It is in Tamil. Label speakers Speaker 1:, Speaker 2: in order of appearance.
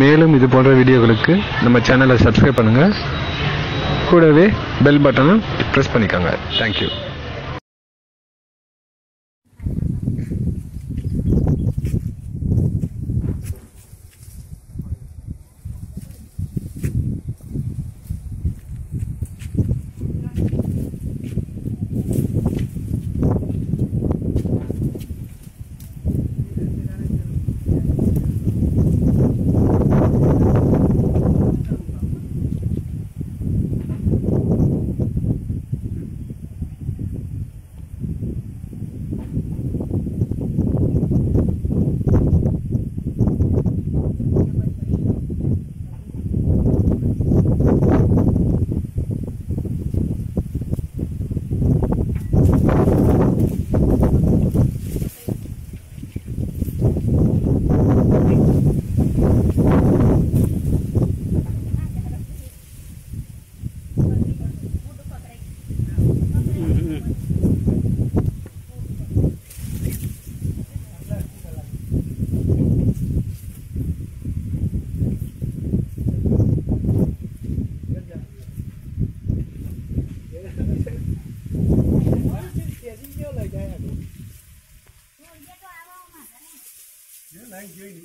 Speaker 1: மேலும் இது போன்ற வீடியோகளுக்கு நம்ம சேனலை சப்ஸ்கிரைப் பண்ணுங்கள் கூடவே பெல் பட்டனும் ப்ரெஸ் பண்ணிக்கோங்க. Thank you You're not doing.